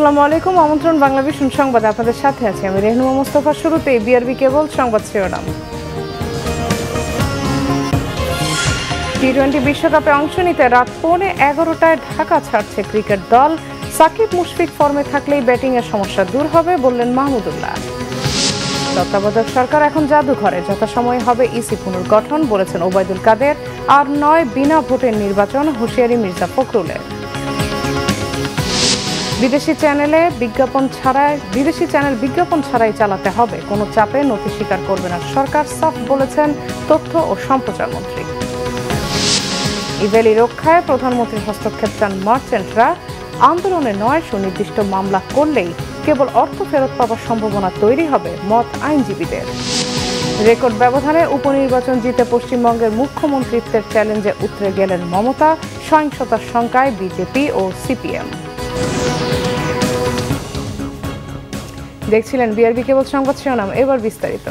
আসসালামু আলাইকুম, আমন্ত্রণ বাংলা ভীষণ সংবাদ আপনাদের সাথে আছি আমি রেহনুমা মোস্তফা শুরুতে বিআরবি কেবল সংবাদ শিরোনাম। টি টোয়েন্টি বিশ্বকাপে অংশ নিতে রাত পৌনে এগারোটায় ঢাকা ছাড়ছে ক্রিকেট দল। সাকিব মুশফিক ফর্মে থাকলেই ব্যাটিং এর সমস্যা দূর হবে বললেন মাহমুদুল্লাহ। তত্ত্বাবধায়ক সরকার এখন জাদুঘরে, যথাসময়ে হবে ইসি পুনর্গঠন বলেছেন ওবায়দুল কাদের। আর নয়, বিনা ভোটের নির্বাচন, হুঁশিয়ারি মির্জা ফখরুলের। বিদেশি চ্যানেলে বিজ্ঞাপন ছাড়াই বিদেশি চ্যানেল বিজ্ঞাপন ছাড়াই চালাতে হবে। কোনো চাপে নথি স্বীকার করবে না। সরকার সাফ বলেছেন তথ্য ও সম্প্রচার মন্ত্রী। ইভেলি রক্ষায় প্রধানমন্ত্রীর হস্তক্ষেপ চান মার্চেন্টরা। আন্দোলনে নয় সুনির্দিষ্ট মামলা করলেই কেবল অর্থ ফেরত পাওয়ার সম্ভাবনা তৈরি হবে মত আইনজীবীদের। রেকর্ড ব্যবধানে উপনির্বাচন জিতে পশ্চিমবঙ্গের মুখ্যমন্ত্রিত্বের চ্যালেঞ্জে উতরে গেলেন মমতা। সহিংসতার শঙ্কায় বিজেপি ও সিপিএম। দেখছিলেন বিআরবি কেবল সংবাদ শিরোনাম এবার বিস্তারিত।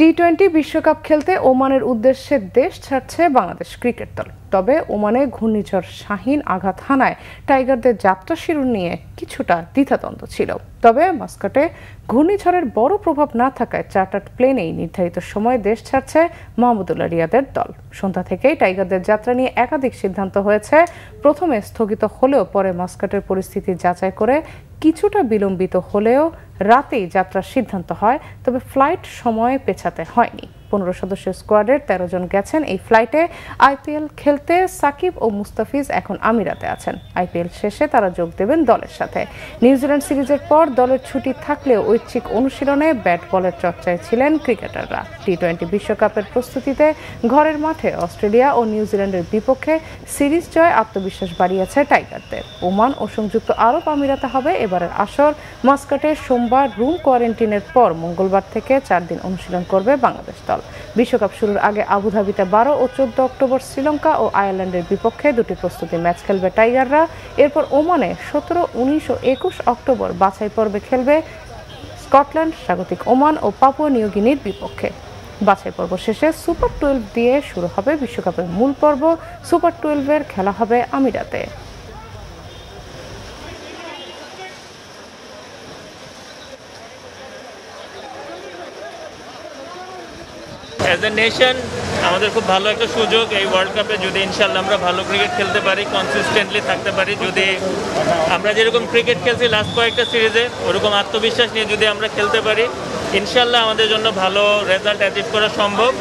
টি টোয়েন্টি বিশ্বকাপ খেলতে ওমানের উদ্দেশ্যে দেশ ছাড়ছে বাংলাদেশ ক্রিকেট দল। তবে ওমানে ঘূর্ণিঝড় শাহিন আঘাত হানায় টাইগারদের যাত্রা শিরুর নিয়ে কিছুটা দ্বিধাদ্বন্দ্ব ছিল। তবে মাস্কাটে ঘূর্ণিঝড়ের বড় প্রভাব না থাকায় চার্টার্ড প্লেনেই নির্ধারিত সময়ে দেশ ছাড়ছে মাহমুদুল্লাহ রিয়াদের দল। সন্ধ্যা থেকেই টাইগারদের যাত্রা নিয়ে একাধিক সিদ্ধান্ত হয়েছে। প্রথমে স্থগিত হলেও পরে মাস্কাটের পরিস্থিতি যাচাই করে কিছুটা বিলম্বিত হলেও রাতেই যাত্রার সিদ্ধান্ত হয় তবে ফ্লাইট সময়ে পেছাতে হয়নি। পনেরো সদস্যের স্কোয়াডের তেরো জন গেছেন। এই ফ্লাইটে আইপিএল খেলতে সাকিব ও মুস্তাফিজ এখন আমিরাতে আছেন। আইপিএল শেষে তারা যোগ দেবেন দলের সাথে। নিউজিল্যান্ড সিরিজের পর দলের ছুটি থাকলেও ঐচ্ছিক অনুশীলনে ব্যাট বলের চর্চায় ছিলেন ক্রিকেটাররা। টি টোয়েন্টি বিশ্বকাপের প্রস্তুতিতে ঘরের মাঠে অস্ট্রেলিয়া ও নিউজিল্যান্ডের বিপক্ষে সিরিজ জয় আত্মবিশ্বাস বাড়িয়েছে টাইগারদের। ওমান ও সংযুক্ত আরব আমিরাতে হবে এবারের আসর। মাস্কাটে সোমবার রুম কোয়ারেন্টিনের পর মঙ্গলবার থেকে চার দিন অনুশীলন করবে বাংলাদেশ দল। বিশ্বকাপ শুরুর আগে আবুধাবিতে বারো ও চোদ্দ অক্টোবর শ্রীলঙ্কা ও আয়ারল্যান্ডের বিপক্ষে দুটি প্রস্তুতি ম্যাচ খেলবে টাইগাররা। এরপর ওমানে সতেরো, উনিশ ও একুশ অক্টোবর বাছাই পর্বে খেলবে স্কটল্যান্ড, স্বাগতিক ওমান ও পাপুয়া নিউগিনির বিপক্ষে। বাছাই পর্ব শেষে সুপার টুয়েলভ দিয়ে শুরু হবে বিশ্বকাপের মূল পর্ব। সুপার টুয়েলভের খেলা হবে আমিরাতে। অ্যাজ এ নেশন আমাদের খুব ভালো একটা সুযোগ। এই ওয়ার্ল্ড কাপে যদি ইনশাল্লাহ আমরা ভালো ক্রিকেট খেলতে পারি কনসিস্টেন্টলি থাকতে পারি, যদি আমরা যেরকম ক্রিকেট খেলছি লাস্ট কয়েকটা সিরিজে ওরকম আত্মবিশ্বাস নিয়ে যদি আমরা খেলতে পারি ইনশাল্লাহ আমাদের জন্য ভালো রেজাল্ট অ্যাচিভ করা সম্ভব।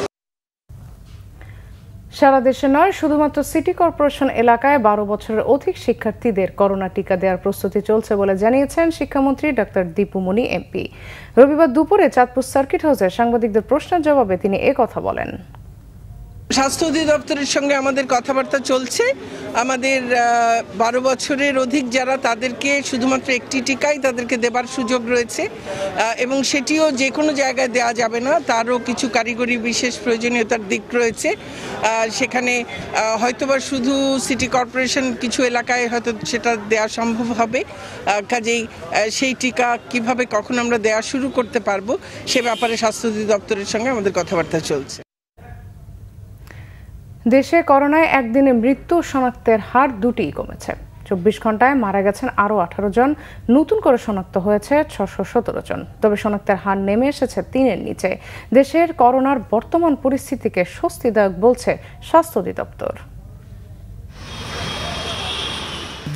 সারা দেশে নয়, শুধুমাত্র সিটি কর্পোরেশন এলাকায় বারো বছরের অধিক শিক্ষার্থীদের করোনা টিকা দেওয়ার প্রস্তুতি চলছে বলে জানিয়েছেন শিক্ষামন্ত্রী ডক্টর দীপুমণি এমপি। রবিবার দুপুরে চাঁদপুর সার্কিট হাউসে সাংবাদিকদের প্রশ্নের জবাবে তিনি কথা বলেন। স্বাস্থ্য অধিদপ্তরের সঙ্গে আমাদের কথাবার্তা চলছে। আমাদের বারো বছরের অধিক যারা তাদেরকে শুধুমাত্র একটি টিকাই তাদেরকে দেবার সুযোগ রয়েছে এবং সেটিও যে কোনো জায়গায় দেওয়া যাবে না, তারও কিছু কারিগরি বিশেষ প্রয়োজনীয়তার দিক রয়েছে। সেখানে হয়তোবা শুধু সিটি কর্পোরেশন কিছু এলাকায় হয়তো সেটা দেওয়া সম্ভব হবে কাজেই সেই টিকা কীভাবে কখন আমরা দেওয়া শুরু করতে পারব, সে ব্যাপারে স্বাস্থ্য অধিদপ্তরের সঙ্গে আমাদের কথাবার্তা চলছে। দেশে করোনায় একদিনে মৃত্যু শনাক্তের হার দুটিই কমেছে। চব্বিশ ঘন্টায় মারা গেছেন আরও আঠারো জন, নতুন করে শনাক্ত হয়েছে ছশো সতেরো জন। তবে শনাক্তের হার নেমে এসেছে তিনের নিচে। দেশের করোনার বর্তমান পরিস্থিতিকে স্বস্তিদায়ক বলছে স্বাস্থ্য অধিদপ্তর।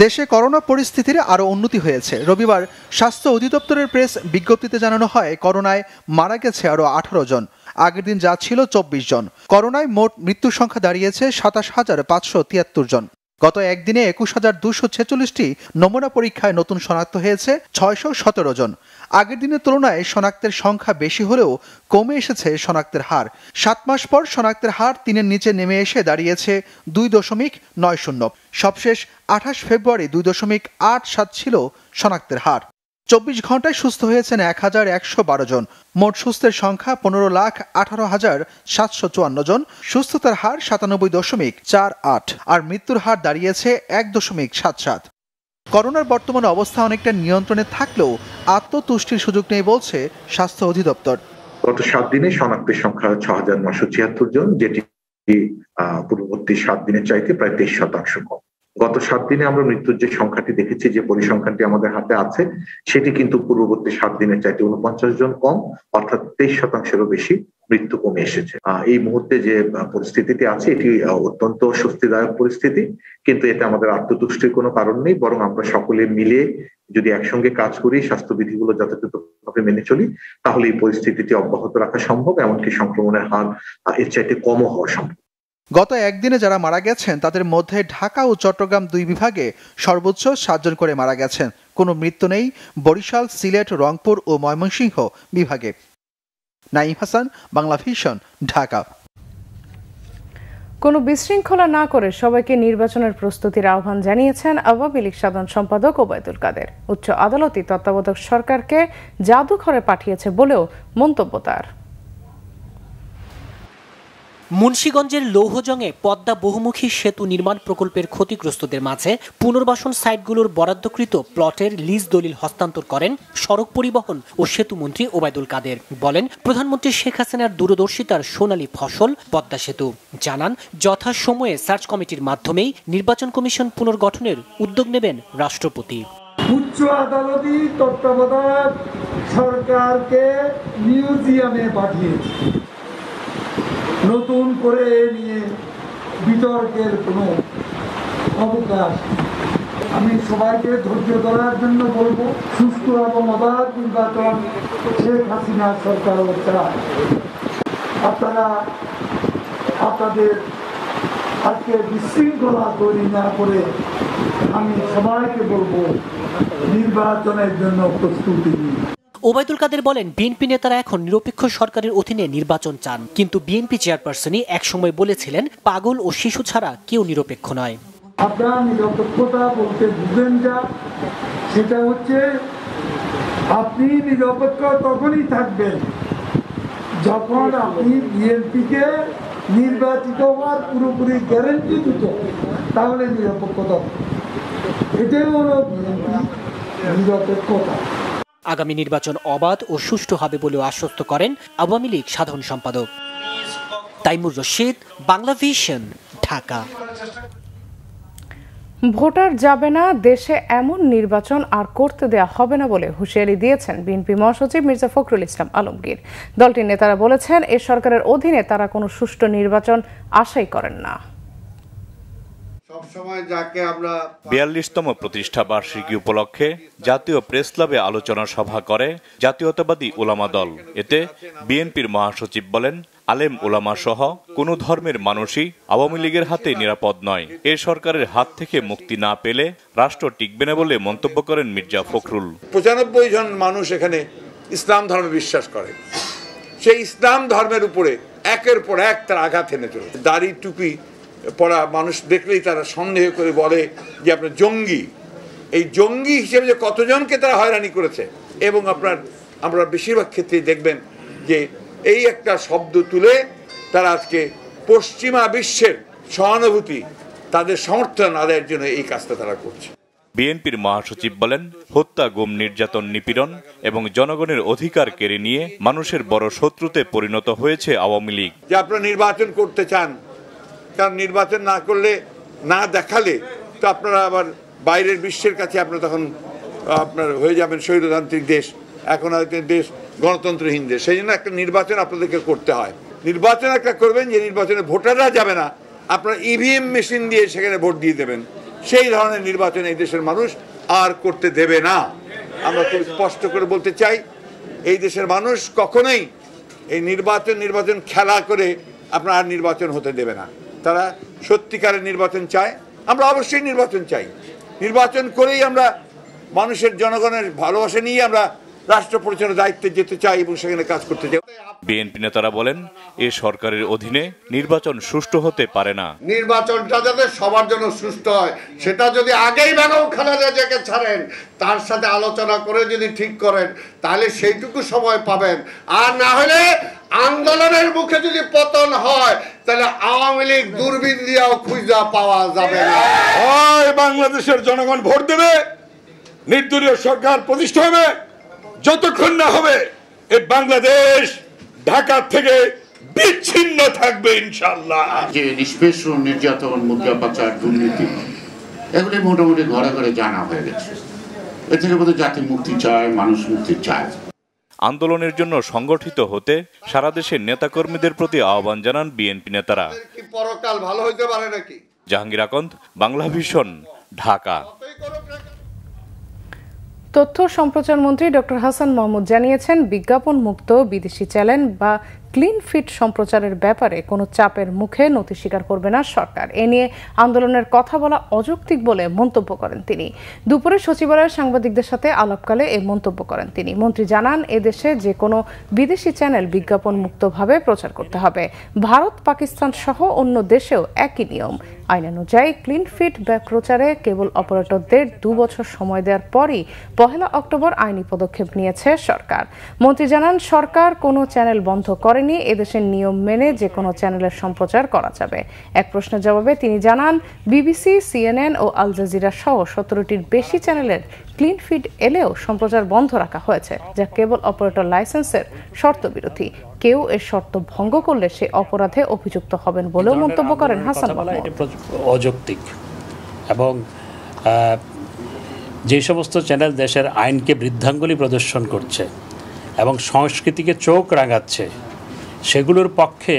দেশে করোনা পরিস্থিতির আরও উন্নতি হয়েছে। রবিবার স্বাস্থ্য অধিদপ্তরের প্রেস বিজ্ঞপ্তিতে জানানো হয়, করোনায় মারা গেছে আরও আঠারো জন। আগের দিন যা ছিল চব্বিশ জন। করোনায় মোট মৃত্যুর সংখ্যা দাঁড়িয়েছে সাতাশ হাজার পাঁচশো তিয়াত্তর জন। গত একদিনে একুশ হাজার দুশো ছেচল্লিশটি নমুনা পরীক্ষায় নতুন শনাক্ত হয়েছে ছয়শো সতেরো জন। আগের দিনের তুলনায় শনাক্তের সংখ্যা বেশি হলেও কমে এসেছে শনাক্তের হার। সাত মাস পর শনাক্তের হার তিনের নিচে নেমে এসে দাঁড়িয়েছে দুই দশমিক নয় শূন্য। সবশেষ আঠাশ ফেব্রুয়ারি দুই দশমিক আট সাত ছিল শনাক্তের হার। চব্বিশ ঘন্টায় সুস্থ হয়েছেন এক হাজার একশো বারো জন। মোট সুস্থের সংখ্যা পনেরো লাখ আঠারো হাজার সাতশো চুয়ান্ন জন। সুস্থতার হার সাতানব্বই দশমিক চার আট। আর মৃত্যুর হার দাঁড়িয়েছে এক দশমিক সাত সাত। করোনার বর্তমান অবস্থা অনেকটা নিয়ন্ত্রণে থাকলেও আত্মতুষ্টির সুযোগ নেই বলছে স্বাস্থ্য অধিদপ্তর। গত সাত দিনে শনাক্তের সংখ্যা ছ হাজার নশো ছিয়াত্তর জন, যেটি পূর্ববর্তী সাত দিনের চাইতে প্রায় তেইশ শতাংশ কম। গত সাত দিনে আমরা মৃত্যুর যে সংখ্যাটি দেখেছি, যে পরিসংখ্যানটি আমাদের হাতে আছে, সেটি কিন্তু পূর্ববর্তী সাত দিনের চাইতে উনপঞ্চাশ জন কম, অর্থাৎ তেইশ শতাংশেরও বেশি মৃত্যু কমে এসেছে। এই মুহূর্তে যে পরিস্থিতিটি আছে, এটি অত্যন্ত স্বস্তিদায়ক পরিস্থিতি, কিন্তু এতে আমাদের আত্মতুষ্টির কোনো কারণ নেই, বরং আমরা সকলে মিলে যদি একসঙ্গে কাজ করি, স্বাস্থ্যবিধিগুলো যথাযথভাবে মেনে চলি, তাহলে এই পরিস্থিতিটি অব্যাহত রাখা সম্ভব, এমনকি সংক্রমণের হার এর চাইতে কমও হওয়া সম্ভব। গত একদিনে যারা মারা গেছেন, তাদের মধ্যে ঢাকা ও চট্টগ্রাম দুই বিভাগে সর্বোচ্চ সাতজন করে মারা গেছেন। কোনো মৃত্যু নেই, বরিশাল, সিলেট, রংপুর ও ময়মনসিংহ বিভাগে। নাইম হাসান, বাংলা ভিশন, ঢাকা। কোনো বিশৃঙ্খলা না করে সবাইকে নির্বাচনের প্রস্তুতির আহ্বান জানিয়েছেন আওয়ামী লীগ সাধারণ সম্পাদক ওবায়দুল কাদের। উচ্চ আদালতই তত্ত্বাবধায়ক সরকারকে জাদুঘরে পাঠিয়েছে বলেও মন্তব্য তার। মুন্সীগঞ্জের লৌহজংয়ে পদ্মা বহুমুখী সেতু নির্মাণ প্রকল্পের ক্ষতিগ্রস্তদের মাঝে পুনর্বাসন সাইটগুলোর বরাদ্দকৃত প্লটের লিজ দলিল হস্তান্তর করেন সড়ক পরিবহন ও সেতুমন্ত্রী ওবায়দুল কাদের। বলেন, প্রধানমন্ত্রী শেখ হাসিনার দূরদর্শিতার সোনালী ফসল, পদ্মা সেতু। জানান, যথাসময়ে সার্চ কমিটির মাধ্যমেই নির্বাচন কমিশন পুনর্গঠনের উদ্যোগ নেবেন রাষ্ট্রপতি। উচ্চ আদালতই তত্ত্বাবধায়ক সরকারকে মিউজিয়ামে পাঠিয়েছে। নতুন করে নিয়ে বিতর্কের কোনো অবকাশ আমি সবাইকে ধৈর্য ধরার জন্য বলব, সুস্থ এবং অবাধ নির্বাচন শেখ হাসিনা সরকারও চায় আপনারা, আপনাদের আজকে বিশৃঙ্খলা তৈরি না করে আমি সবাইকে বলব, নির্বাচনের জন্য প্রস্তুতি নিই ওবায়দুল কাদের বলেন, বিএনপি নেতারা এখন নিরপেক্ষ সরকারের অধীনে নির্বাচন চান। কিন্তু বিএনপি চেয়ারপারসনই একসময় বলেছিলেন, পাগল ও শিশু ছাড়া কেউ নিরপেক্ষ নয়। আপনার নিরপেক্ষতা বলতে বুঝবেন যা, সেটা হচ্ছে আপনি নিরপেক্ষ তখনই থাকবেন যখন আপনি বিএনপিকে নির্বাচিত হওয়ার পুরোপুরি গ্যারেন্টি দিত, তাহলে নিরপেক্ষতা এটাই হলো বিএনপি নিরপেক্ষতা। আগামী নির্বাচন অবাধ ও সুষ্ঠু হবে বলেও আশ্বস্ত করেন আওয়ামী লীগ সাধারণ সম্পাদক। তাইমুর রশিদ, বাংলা ভিশন, ঢাকা। ভোটার যাবে না, দেশে এমন নির্বাচন আর করতে দেয়া হবে না বলে হুঁশিয়ারি দিয়েছেন বিএনপি মহাসচিব মির্জা ফখরুল ইসলাম আলমগীর। দলটির নেতারা বলেছেন, এ সরকারের অধীনে তারা কোনো সুষ্ঠু নির্বাচন আশাই করেন না। বিয়াল্লিশতম প্রতিষ্ঠা বার্ষিকী উপলক্ষে জাতীয় প্রেস ক্লাবে আলোচনা সভা করে জাতীয়তাবাদী ওলামা দল। এতে বিএনপির মহাসচিব বলেন আলেম ওলামা সহ কোনো ধর্মের মানুষই আওয়ামী লীগের হাতে নিরাপদ নয়। এ সরকারের হাত থেকে মুক্তি না পেলে রাষ্ট্র টিকবে না বলে মন্তব্য করেন মির্জা ফখরুল। পঁচানব্বই জন মানুষ এখানে ইসলাম ধর্মে বিশ্বাস করে। সেই ইসলাম ধর্মের উপরে একের পর এক তার আঘাত এনে চলে দাড়ি টুপি পড়া মানুষ দেখলেই তারা সন্দেহ করে বলে যে আপনার জঙ্গি। এই জঙ্গি হিসেবে যে কতজনকে তারা হয়রানি করেছে এবং আপনার আমরা বেশিরভাগ ক্ষেত্রেই দেখবেন যে এই একটা শব্দ তুলে তারা আজকে পশ্চিমা বিশ্বের সহানুভূতি তাদের সমর্থন আদায়ের জন্য এই কাজটা তারা করছে। বিএনপির মহাসচিব বলেন হত্যা গুম নির্যাতন নিপীড়ন এবং জনগণের অধিকার কেড়ে নিয়ে মানুষের বড় শত্রুতে পরিণত হয়েছে আওয়ামী লীগ। যে আপনারা নির্বাচন করতে চান কারণ নির্বাচন না করলে, না দেখালে, তো আপনারা আবার বাইরের বিশ্বের কাছে আপনারা তখন, আপনার হয়ে যাবেন স্বৈরতান্ত্রিক দেশ। এখন হয়তো দেশ গণতন্ত্রহীন দেশ। সেই জন্য একটা নির্বাচন আপনাদেরকে করতে হয়। নির্বাচন একটা করবেন যে নির্বাচনে ভোটাররা যাবে না। আপনারা ইভিএম মেশিন দিয়ে সেখানে ভোট দিয়ে দেবেন। সেই ধরনের নির্বাচন এই দেশের মানুষ আর করতে দেবে না। আমরা খুব স্পষ্ট করে বলতে চাই, এই দেশের মানুষ কখনোই এই নির্বাচন নির্বাচন খেলা করে আপনার আর নির্বাচন হতে দেবে না। তারা সত্যিকারের নির্বাচন চায়। আমরা অবশ্যই নির্বাচন চাই। নির্বাচন করেই আমরা মানুষের, জনগণের ভালোবাসা নিয়ে আমরা রাষ্ট্র পরিচালনার দায়িত্বে যেতে চাই এবং সেখানে কাজ করতে চাই। বিএনপি নেতারা বলেন এ সরকারের অধীনে নির্বাচন সুষ্ঠু হতে পারে না। নির্বাচনটা যাতে সবার জন্য সুষ্ঠু হয় সেটা যদি আগেই বেগম খালেদা জিয়াকে ছাড়েন তার সাথে আলোচনা করে যদি ঠিক করেন তাহলে সেইটুকু সময় পাবেন। আর না হলে আন্দোলনের মুখে যদি পতন হয় তাহলে আওয়ামী লীগ দূরবীন দিয়েও খুঁজা পাওয়া যাবে না। হয় বাংলাদেশের জনগণ ভোট দেবে নির্দলীয় সরকার প্রতিষ্ঠা হবে। যতক্ষণ না হবে এই বাংলাদেশ ঢাকা থেকে বিচ্ছিন্ন থাকবে ইনশাল্লাহ যে নিষ্পেষ নির্যাতন মুদ্রা পাচার দুর্নীতি এগুলি মোটামুটি ঘরে ঘরে জানা হয়ে গেছে। এ থেকে বোধহয় জাতি মুক্তি চায় মানুষ মুক্তি চায়। আন্দোলনের জন্য সংগঠিত হতে সারা দেশের নেতাকর্মীদের প্রতি আহ্বান জানান বিএনপি নেতারা। পরকাল ভালো হইতে পারে নাকি? জাহাঙ্গীর আকন্দ বাংলা ভিশন ঢাকা। তথ্য সম্প্রচার মন্ত্রী ডক্টর হাসান মাহমুদ জানিয়েছেন, বিজ্ঞাপন মুক্ত বিদেশি চ্যানেল বা ক্লিন ফিট সম্প্রচারের ব্যাপারে কোনো চাপের মুখে নথি স্বীকার করবে না সরকার। এ নিয়ে আন্দোলনের কথা বলা অযৌক্তিক বলে মন্তব্য করেন তিনি। দুপুরে সচিবালয়ের সাংবাদিকদের সাথে আলাপকালে এই মন্তব্য করেন তিনি। মন্ত্রী জানান, এদেশে যে কোনো বিদেশি চ্যানেল বিজ্ঞাপন মুক্তভাবে প্রচার করতে হবে। ভারত, পাকিস্তান সহ অন্য দেশেও একই নিয়ম। আইন অনুযায়ী ক্লিন ফিট প্রচারে কেবল অপারেটরদের দু বছর সময় দেওয়ার পরই পহেলা অক্টোবর আইনি পদক্ষেপ নিয়েছে সরকার। মন্ত্রী জানান, সরকার কোনো চ্যানেল বন্ধ করেনি, এদেশের নিয়ম মেনে যে কোনো চ্যানেলের সম্প্রচার করা যাবে। এক প্রশ্নের জবাবে তিনি জানান, বিবিসি, সিএনএন ও আল জাজিরা সহ সতেরোটির বেশি চ্যানেলের ক্লিন ফিড এলেও সম্প্রচার বন্ধ রাখা হয়েছে, যা কেবল অপারেটর লাইসেন্সের শর্ত বিরোধী কেউ এর শর্ত ভঙ্গ করলে সে অপরাধে অভিযুক্ত হবেন বলেও মন্তব্য করেন হাসান অযৌক্তিক। এবং যে সমস্ত চ্যানেল দেশের আইনকে বৃদ্ধাঙ্গুলি প্রদর্শন করছে এবং সংস্কৃতিকে চোখ রাঙাচ্ছে সেগুলোর পক্ষে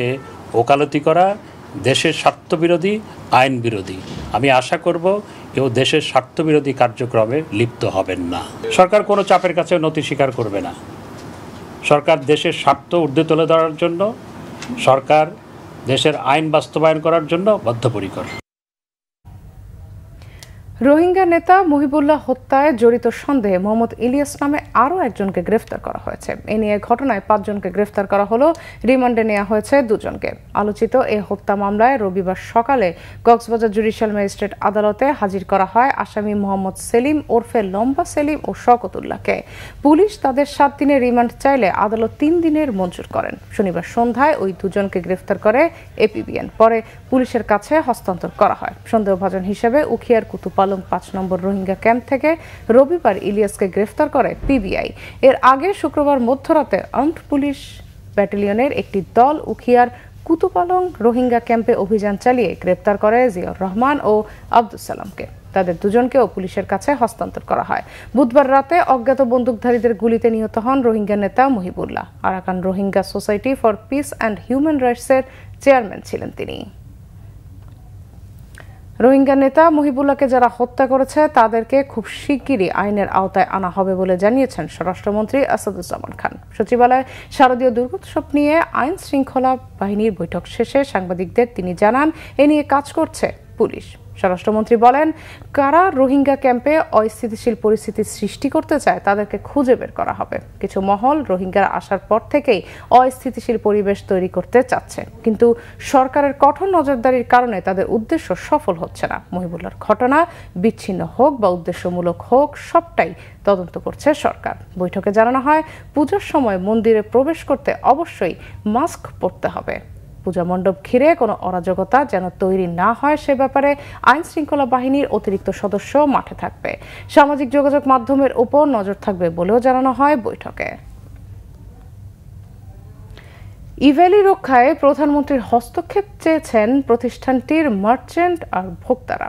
ওকালতি করা দেশের স্বার্থবিরোধী আইন বিরোধী আমি আশা করব কেউ দেশের স্বার্থবিরোধী কার্যক্রমে লিপ্ত হবেন না। সরকার কোনো চাপের কাছে নথি স্বীকার করবে না। সরকার দেশের স্বার্থ ঊর্ধ্বে তুলে ধরার জন্য সরকার দেশের আইন বাস্তবায়ন করার জন্য বদ্ধপরিকর। রোহিঙ্গা নেতা মুহিবুল্লাহ হত্যায় জড়িত সন্দেহে মোহাম্মদ ইলিয়াস নামে আরও একজনকে গ্রেফতার করা হয়েছে। এ নিয়ে ঘটনায় পাঁচজনকে গ্রেফতার করা হলো, রিমান্ডে নেওয়া হয়েছে দুজনকে। আলোচিত এই হত্যা মামলায় রবিবার সকালে কক্সবাজার জুডিশিয়াল ম্যাজিস্ট্রেট আদালতে হাজির করা হয় আসামি মোহাম্মদ সেলিম ওরফে লম্বা সেলিম ও শকতুল্লাহকে। পুলিশ তাদের সাত দিনের রিমান্ড চাইলে আদালত তিন দিনের মঞ্জুর করেন। শনিবার সন্ধ্যায় ওই দুজনকে গ্রেফতার করে এপিবিএন পরে পুলিশের কাছে হস্তান্তর করা হয়। সন্দেহভাজন হিসেবে উখিয়ার কুতুপালং পাঁচ নম্বর রোহিঙ্গা ক্যাম্প থেকে রবিবার ইলিয়াসকে গ্রেফতার করে পিবিআই। এর আগে শুক্রবার মধ্যরাতে আর্মড পুলিশ ব্যাটালিয়নের একটি দল উখিয়ার কুতুপালং রোহিঙ্গা ক্যাম্পে অভিযান চালিয়ে গ্রেপ্তার করে জিয়াউর রহমান ও আব্দুল সালামকে। তাদের দুজনকেও পুলিশের কাছে হস্তান্তর করা হয়। বুধবার রাতে অজ্ঞাত বন্দুকধারীদের গুলিতে নিহত হন রোহিঙ্গা নেতা Mohibullah. Arakan Rohingya society for peace and human রাইটসের chairman ছিলেন তিনি। রোহিঙ্গা নেতা মহিবুল্লাহকে যারা হত্যা করেছে, তাদেরকে খুব শিগগিরই আইনের আওতায় আনা হবে বলে জানিয়েছেন স্বরাষ্ট্রমন্ত্রী আসাদুজ্জামান খান। সচিবালয়ে শারদীয় দুর্গোৎসব নিয়ে আইন শৃঙ্খলা বাহিনীর বৈঠক শেষে সাংবাদিকদের তিনি জানান, এ নিয়ে কাজ করছে পুলিশ। স্বরাষ্ট্রমন্ত্রী বলেন, কারা রোহিঙ্গা ক্যাম্পে অস্থিতিশীল পরিস্থিতি সৃষ্টি করতে চায় তাদেরকে খুঁজে বের করা হবে। কিছু মহল রোহিঙ্গারা আসার পর থেকেই অস্থিতিশীল পরিবেশ তৈরি করতে চাচ্ছে। কিন্তু সরকারের কঠোর নজরদারির কারণে তাদের উদ্দেশ্য সফল হচ্ছে না। মহিবুল্লার ঘটনা বিচ্ছিন্ন হোক বা উদ্দেশ্যমূলক হোক, সবটাই তদন্ত করছে সরকার। বৈঠকে জানানো হয়, পুজোর সময় মন্দিরে প্রবেশ করতে অবশ্যই মাস্ক পরতে হবে। পূজা মণ্ডপ ঘিরে কোনো অরাজকতা যেন তৈরি না হয় সে ব্যাপারে আইন শৃঙ্খলা বাহিনীর অতিরিক্ত সদস্য মাঠে থাকবে। সামাজিক যোগাযোগ মাধ্যমের উপর নজর থাকবে বলেও জানানো হয় বৈঠকে। ইভ্যালি রক্ষায় প্রধানমন্ত্রীর হস্তক্ষেপ চেয়েছেন প্রতিষ্ঠানটির মার্চেন্ট আর ভোক্তারা।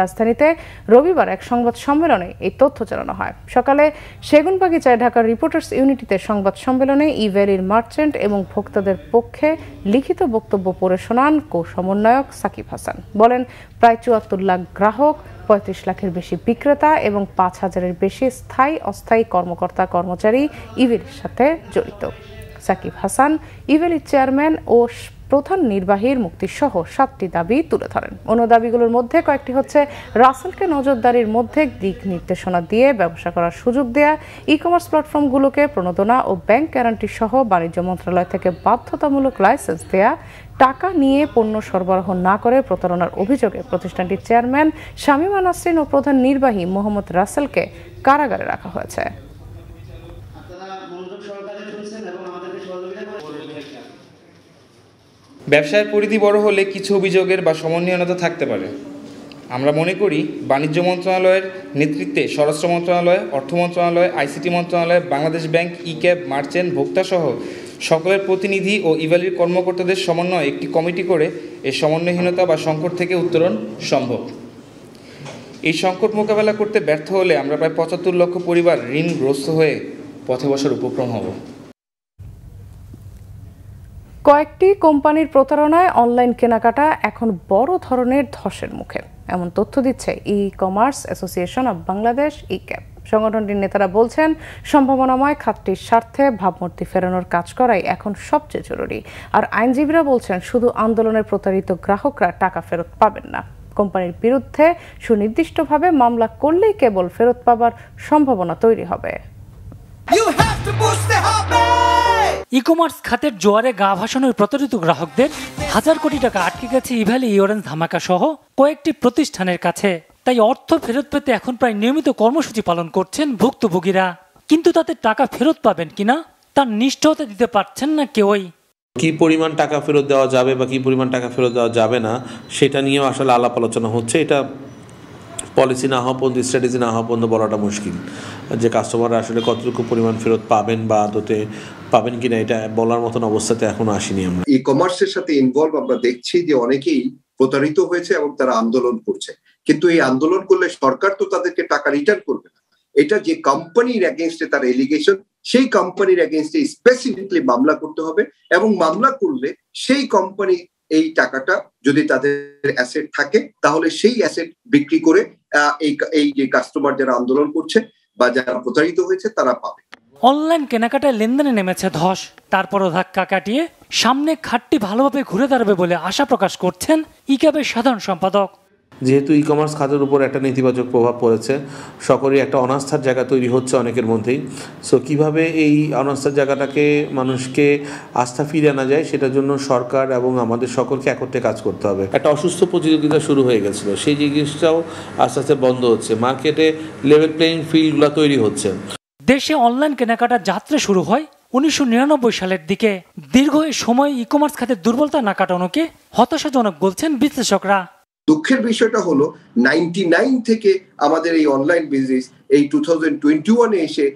রাজধানীতে রবিবার এক সংবাদ সম্মেলনে এই তথ্য জানানো হয়। সকালে সেগুনবাগিচায় ঢাকার রিপোর্টার্স ইউনিটিতে সংবাদ সম্মেলনে ই ভ্যালির মার্চেন্ট এবং ভোক্তাদের পক্ষে লিখিত বক্তব্য পড়ে শোনান কো সমন্বয়ক সাকিব হাসান। বলেন, প্রায় চুয়াত্তর লাখ গ্রাহক, পঁয়ত্রিশ লাখের বেশি বিক্রেতা এবং পাঁচ হাজারের বেশি স্থায়ী, অস্থায়ী কর্মকর্তা, কর্মচারী ইভেলির সাথে জড়িত। সাকিব হাসান, ইভেলির চেয়ারম্যান ও প্রধান নির্বাহীর মুক্তি সহ সাতটি দাবি তুলে ধরেন। অন্য দাবিগুলোর মধ্যে কয়েকটি হচ্ছে রাসেলকে নজরদারির মধ্যে দিক নির্দেশনা দিয়ে ব্যবসা করার সুযোগ দেয়া ই কমার্স প্ল্যাটফর্মগুলোকে প্রণোদনা ও ব্যাংক গ্যারান্টি সহ বাণিজ্য মন্ত্রণালয় থেকে বাধ্যতামূলক লাইসেন্স দেয়া, টাকা নিয়ে পণ্য সরবরাহ না করে প্রতারণার অভিযোগে প্রতিষ্ঠানটির চেয়ারম্যান শামীমা নাসরিন ও প্রধান নির্বাহী মোহাম্মদ রাসেলকে কারাগারে রাখা হয়েছে। ব্যবসায়ের পরিধি বড় হলে কিছু অভিযোগের বা সমন্বয়নতা থাকতে পারে। আমরা মনে করি, বাণিজ্য মন্ত্রণালয়ের নেতৃত্বে স্বরাষ্ট্র মন্ত্রণালয়, অর্থ মন্ত্রণালয়, আইসিটি মন্ত্রণালয়, Bangladesh bank e CAB merchant ভোক্তাসহ সকলের প্রতিনিধি ও ইভ্যালির কর্মকর্তাদের সমন্বয়ে একটি কমিটি করে এই সমন্বয়হীনতা বা সংকট থেকে উত্তরণ সম্ভব। এই সংকট মোকাবেলা করতে ব্যর্থ হলে আমরা প্রায় পঁচাত্তর লক্ষ পরিবার ঋণগ্রস্ত হয়ে পথে বসার উপক্রম হব। কয়েকটি কোম্পানির প্রতারণায় অনলাইন কেনাকাটা এখন বড় ধরনের ধসের মুখে। এমন তথ্য দিচ্ছে e commerce association of Bangladesh e CAB সংগঠনটির নেতারা বলছেন, সম্ভাবনাময় খাতটির স্বার্থে ভাবমূর্তি ফেরানোর কাজ করাই এখন সবচেয়ে জরুরি। আর আইনজীবীরা বলছেন, শুধু আন্দোলনের প্রতারিত গ্রাহকরা টাকা ফেরত পাবেন না। কোম্পানির বিরুদ্ধে সুনির্দিষ্টভাবে মামলা করলেই কেবল ফেরত পাবার সম্ভাবনা তৈরি হবে। ই কমার্স খাতের জোয়ারে গা ভাসানোর প্রতারিত গ্রাহকদের হাজার কোটি টাকা আটকে গেছে ইভ্যালি ইওরেন্স ধামাকা সহ কয়েকটি প্রতিষ্ঠানের কাছে। তাই অর্থ ফেরত পেতে এখন প্রায় নিয়মিত কর্মসূচি পালন করছেন ভুক্তভোগীরা। কিন্তু তাতে টাকা ফেরত পাবেন কিনা, তার নিষ্ঠতা দিতে পারছেন না কেউই। কি পরিমাণ টাকা ফেরত দেওয়া যাবে বা কি পরিমাণ টাকা ফেরত দেওয়া যাবে না, সেটা নিয়েও আসলে আলাপ আলোচনা হচ্ছে। এটা পলিসি না হওয়া পর্যন্ত স্ট্র্যাটেজি না হওয়া পর্যন্ত বলাটা মুশকিল। যে কাস্টমাররা আসলে কতটুকু পরিমাণ ফেরত পাবেন বা আদতে পাবেন কিনা, এটা বলার মতন অবস্থাতে এখনও আসেনি আমরা। ই কমার্সের সাথে ইনভলভ আমরা দেখছি যে অনেকেই প্রতারিত হয়েছে এবং তারা আন্দোলন করছে। কিন্তু এই আন্দোলন করলে সরকার তো তাদেরকে টাকা রিটার্ন করবে না। এটা যে কোম্পানির এগেনস্টে তার এলিগেশন সেই কোম্পানির এগেনস্টে স্পেসিফিকলি মামলা করতে হবে এবং মামলা করলে সেই কোম্পানি এই টাকাটা যদি তাদের অ্যাসেট থাকে, তাহলে সেই অ্যাসেট বিক্রি করে এই এই যে কাস্টমার যারা আন্দোলন করছে বা যারা প্রতারিত হয়েছে, তারা পাবে। অনলাইন কেনাকাটায় লেনদেনে নেমেছে ধস, তারপরও ধাক্কা কাটিয়ে সামনে খাটটি ভালোভাবে ঘুরে দাঁড়াবে বলে আশা প্রকাশ করছেন ইক্যাবের সাধারণ সম্পাদক। যেহেতু ই কমার্স খাতের উপর একটা নেতিবাচক প্রভাব পড়েছে সকলেই একটা অনাস্থার জায়গা তৈরি হচ্ছে অনেকের মধ্যেই। সো কীভাবে এই অনাস্থার জায়গাটাকে মানুষকে আস্থা ফিরিয়ে আনা যায়, সেটার জন্য সরকার এবং আমাদের সকলকে একত্রে কাজ করতে হবে। একটা অসুস্থ প্রতিযোগিতা শুরু হয়ে গেছিল, সেই জিনিসটাও আস্তে আস্তে বন্ধ হচ্ছে। মার্কেটে লেভেল প্লেইং ফিল্ডগুলো তৈরি হচ্ছে। দেশে অনলাইন কেনাকাটার যাত্রা শুরু হয় উনিশশো নিরানব্বই সালের দিকে। দীর্ঘ সময় ই কমার্স খাতের দুর্বলতা না কাটানোকে হতাশাজনক বলছেন বিশ্লেষকরা। দুঃখের বিষয়টা হলো নাইনটি নাইন থেকে আমাদের এই অনলাইন বিজনেস এই টু থাউজেন্ড টোয়েন্টি ওয়ানে এসে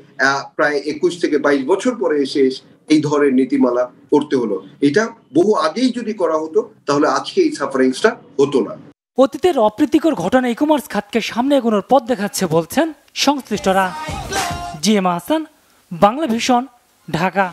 প্রায় একুশ থেকে বাইশ বছর পরে এসে, এই ধরনের নীতিমালা করতে হলো। এটা বহু আগেই যদি করা হতো, তাহলে আজকে এই সাফারিংসটা হতো না। অতীতের অপ্রীতিকর ঘটনা ই কমার্স খাতকে সামনে এগোনোর পথ দেখাচ্ছে বলছেন সংশ্লিষ্টরা। জি এম হাসান, বাংলা ভীষণ ঢাকা।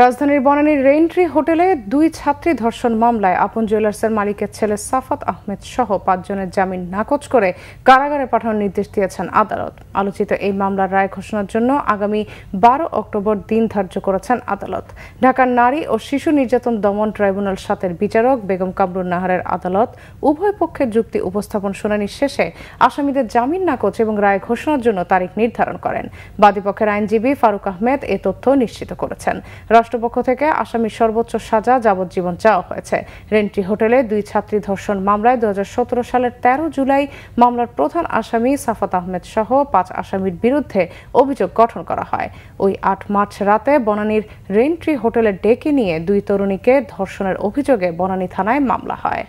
রাজধানীর বনানীর রেইনট্রি হোটেলে দুই ছাত্রী ধর্ষণ মামলায় আপন জুয়েলার্সের মালিকের ছেলে সাফাত আহমেদ সহ পাঁচজনের জামিন নাকচ করে কারাগারে পাঠানোর নির্দেশ দিয়েছেন আদালত। আলোচিত এই মামলার রায় ঘোষণার জন্য আগামী বারো অক্টোবর দিন ধার্য করেছেন আদালত। ঢাকার নারী ও শিশু নির্যাতন দমন ট্রাইব্যুনাল সাতের বিচারক বেগম কামরুন নাহারের আদালত উভয় পক্ষের যুক্তি উপস্থাপন শুনানি শেষে আসামিদের জামিন নাকচ এবং রায় ঘোষণার জন্য তারিখ নির্ধারণ করেন। বাদীপক্ষের আইনজীবী ফারুক আহমেদ এ তথ্য নিশ্চিত করেছেন। রাষ্ট্রপক্ষ থেকে আসামির সর্বোচ্চ সাজা যাবজ্জীবন চাওয়া হয়েছে। রেন্টি হোটেলে দুই ছাত্রী ধর্ষণ মামলায় দুই হাজার সতেরো সালের তেরো জুলাই মামলার প্রধান আসামি সাফাত আহমেদ সহ পাঁচ আসামির বিরুদ্ধে অভিযোগ গঠন করা হয়। ওই আট মার্চ রাতে বনানীর রেন্ট্রি হোটেলে ডেকে নিয়ে দুই তরুণীকে ধর্ষণের অভিযোগে বনানী থানায় মামলা হয়।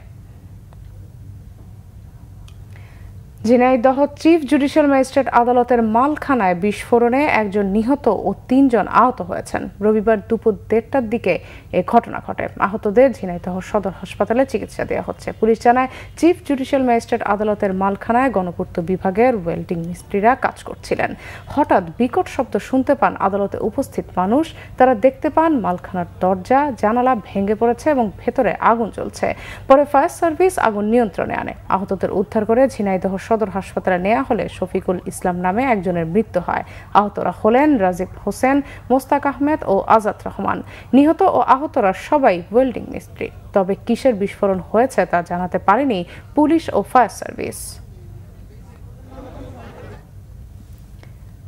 ঝিনাইদহ চিফ জুডিশিয়াল ম্যাজিস্ট্রেট আদালতের মালখানায় বিস্ফোরণে একজন নিহত ও তিনজন আহত হয়েছেন। রবিবার দুপুর দেড়টার দিকে এ ঘটনা ঘটে। আহতদের ঝিনাইদহ সদর হাসপাতালে চিকিৎসা দেওয়া হচ্ছে। পুলিশ জানায়, চিফ জুডিশিয়াল ম্যাজিস্ট্রেট আদালতের মালখানায় গণপূর্ত বিভাগের ওয়েল্ডিং মিস্ত্রিরা কাজ করছিলেন। হঠাৎ বিকট শব্দ শুনতে পান আদালতে উপস্থিত মানুষ। তারা দেখতে পান মালখানার দরজা, জানালা ভেঙে পড়েছে এবং ভেতরে আগুন জ্বলছে। পরে ফায়ার সার্ভিস আগুন নিয়ন্ত্রণে আনে। আহতদের উদ্ধার করে ঝিনাইদহ সদর হাসপাতালে নেওয়া হলে শফিকুল ইসলাম নামে একজনের মৃত্যু হয়। আহতরা হলেন রাজিব হোসেন, মোস্তাক আহমেদ ও আজাদ রহমান। নিহত ও আহতরা সবাই ওয়েল্ডিং মিস্ত্রি। তবে কিসের বিস্ফোরণ হয়েছে তা জানাতে পারেনি পুলিশ ও ফায়ার সার্ভিস।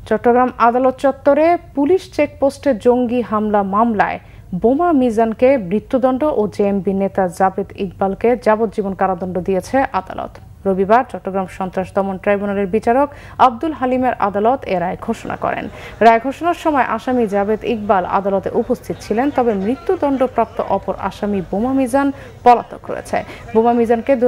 চট্টগ্রাম আদালত চত্বরে পুলিশ চেকপোস্টে জঙ্গি হামলা মামলায় বোমা মিজানকে মৃত্যুদণ্ড ও জেএমবি নেতা জাবেদ ইকবালকে যাবজ্জীবন কারাদণ্ড দিয়েছে আদালত। রবিবার চট্টগ্রাম সন্ত্রাস দমন ট্রাইব্যুনালের বিচারক আব্দুল হালিমের আদালত এ রায় ঘোষণা করেন। রায় ঘোষণার সময় আসামি জাবেদ ইকবাল আদালতে উপস্থিত ছিলেন, তবে মৃত্যুদণ্ডপ্রাপ্ত অপর আসামি বোমা মিজান পলাতক রয়েছে। বোমা মিজানকে দু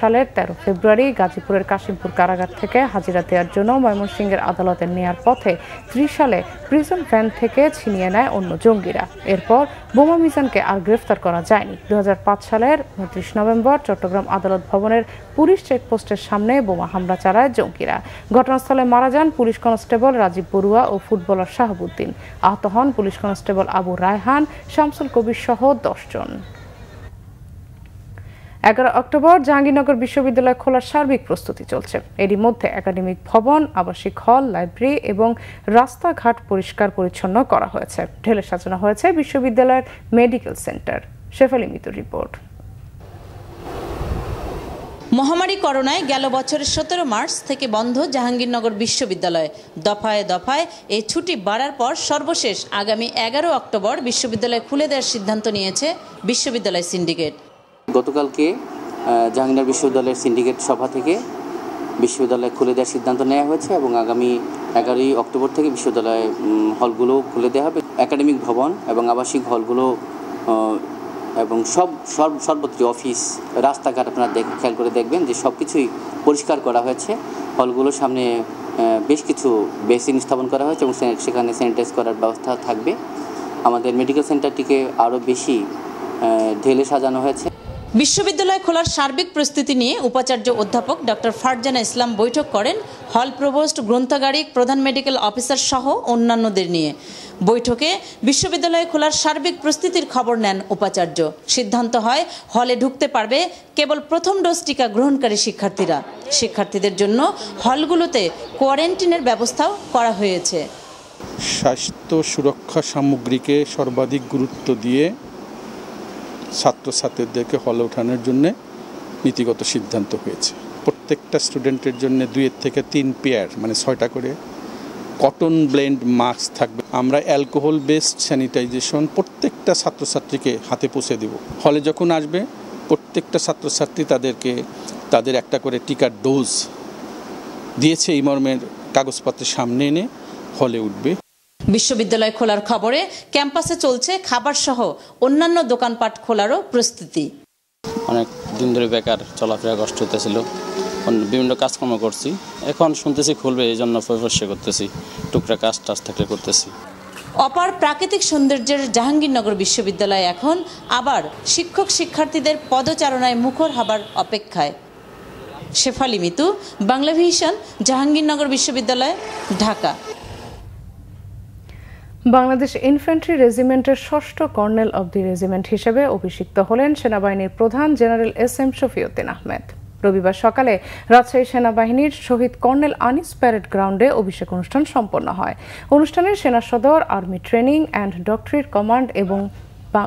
সালের তেরো ফেব্রুয়ারি গাজীপুরের কাশিমপুর কারাগার থেকে হাজিরা দেওয়ার জন্য ময়মনসিংহের আদালতে নেয়ার পথে ত্রিশ সালে প্রিজন ভ্যান থেকে ছিনিয়ে নেয় অন্য জঙ্গিরা। এরপর বোমা মিজানকে আর গ্রেফতার করা যায়নি। দু হাজার পাঁচ সালের উনত্রিশ নভেম্বর চট্টগ্রাম আদালত ভবনের পুলিশ পুলিশ চেকপোস্টের সামনে বোমা হামলা চালায় জঙ্গিরা। ঘটনাস্থলে মারা যান পুলিশ কনস্টেবল রাজীব বড়ুয়া ও ফুটবলার শাহাবুদ্দিন। আহত হন পুলিশ কনস্টেবল আবু রায়হান, শামসুল কবির সহ দশজন এগারো অক্টোবর জাহাঙ্গীরনগর বিশ্ববিদ্যালয় খোলার সার্বিক প্রস্তুতি চলছে। এরই মধ্যে একাডেমিক ভবন, আবাসিক হল, লাইব্রেরি এবং রাস্তাঘাট পরিষ্কার পরিচ্ছন্ন করা হয়েছে। ঢেলে সাজানো হয়েছে বিশ্ববিদ্যালয়ের মেডিকেল সেন্টার। শেফালি মিতুর রিপোর্ট। মহামারী করোনায় গেল বছরের সতেরো মার্চ থেকে বন্ধ জাহাঙ্গীরনগর বিশ্ববিদ্যালয়। দফায় দফায় এই ছুটি বাড়ার পর সর্বশেষ আগামী এগারো অক্টোবর বিশ্ববিদ্যালয় খুলে দেওয়ার সিদ্ধান্ত নিয়েছে বিশ্ববিদ্যালয় সিন্ডিকেট। গতকালকে জাহাঙ্গীরনগর বিশ্ববিদ্যালয়ের সিন্ডিকেট সভা থেকে বিশ্ববিদ্যালয় খুলে দেওয়ার সিদ্ধান্ত নেওয়া হয়েছে এবং আগামী এগারোই অক্টোবর থেকে বিশ্ববিদ্যালয় হলগুলো খুলে দেওয়া হবে। একাডেমিক ভবন এবং আবাসিক হলগুলো এবং সব সর্ব সর্বত্র অফিস রাস্তাঘাট আপনারা দেখ, খেয়াল করে দেখবেন যে সব কিছুই পরিষ্কার করা হয়েছে। হলগুলোর সামনে বেশ কিছু বেসিন স্থাপন করা হয়েছে এবং সেখানে স্যানিটাইজ করার ব্যবস্থা থাকবে। আমাদের মেডিকেল সেন্টারটিকে আরও বেশি ঢেলে সাজানো হয়েছে। বিশ্ববিদ্যালয় খোলার সার্বিক প্রস্তুতি নিয়ে উপাচার্য অধ্যাপক ডক্টর ফারজানা ইসলাম বৈঠক করেন হল প্রভোস্ট, গ্রন্থাগারিক, প্রধান মেডিকেল অফিসার সহ অন্যান্যদের নিয়ে। বৈঠকে বিশ্ববিদ্যালয় খোলার সার্বিক প্রস্তুতির খবর নেন উপাচার্য। সিদ্ধান্ত হয়, হলে ঢুকতে পারবে কেবল প্রথম ডোজ টিকা গ্রহণকারী শিক্ষার্থীরা। শিক্ষার্থীদের জন্য হলগুলোতে কোয়ারেন্টিনের ব্যবস্থাও করা হয়েছে। স্বাস্থ্য সুরক্ষা সামগ্রীকে সর্বাধিক গুরুত্ব দিয়ে ছাত্রছাত্রীদেরকে হলে ওঠানোর জন্য নীতিগত সিদ্ধান্ত হয়েছে। প্রত্যেকটা স্টুডেন্টের জন্য দুইয়ের থেকে তিন পেয়ার মানে ছয়টা করে কটন ব্লেন্ড মাস্ক থাকবে। আমরা অ্যালকোহল বেসড স্যানিটাইজেশন প্রত্যেকটা ছাত্রছাত্রীকে হাতে পৌঁছে দেব। হলে যখন আসবে প্রত্যেকটা ছাত্রছাত্রী তাদেরকে তাদের একটা করে টিকার ডোজ দিয়েছে এই মর্মের কাগজপত্রের সামনে এনে হলে উঠবে। বিশ্ববিদ্যালয় খোলার খবরে ক্যাম্পাসে চলছে খাবার সহ অন্যান্য দোকানপাট খোলারও প্রস্তুতি। অনেক দিন ধরে বেকার চলাফেরা কষ্ট হতেছিল বিভিন্ন কাজকর্ম করছি। এখন শুনতেছি খুলবে এই জন্য পরিবর্ষে করতেছি। টুকরা কাজ টাজ থাকলে করতেছি। অপার প্রাকৃতিক সৌন্দর্যের জাহাঙ্গীরনগর বিশ্ববিদ্যালয় এখন আবার শিক্ষক শিক্ষার্থীদের পদচারণায় মুখর হবার অপেক্ষায়। শেফালি মিতু বাংলা ভিশন জাহাঙ্গীরনগর বিশ্ববিদ্যালয় ঢাকা। বাংলাদেশ ইনফ্যান্ট্রি রেজিমেন্টের ষষ্ঠ কর্নেল অব দি রেজিমেন্ট হিসেবে অভিষিক্ত হলেন সেনাবাহিনীর প্রধান general S M Shafiuddin Ahmed. রবিবার সকালে রাজশাহী সেনাবাহিনীর শহীদ কর্নেল আনিস প্যারেড গ্রাউন্ডে অভিষেক অনুষ্ঠান সম্পন্ন হয়। অনুষ্ঠানে সেনা সদর, army training and doctrine command এবং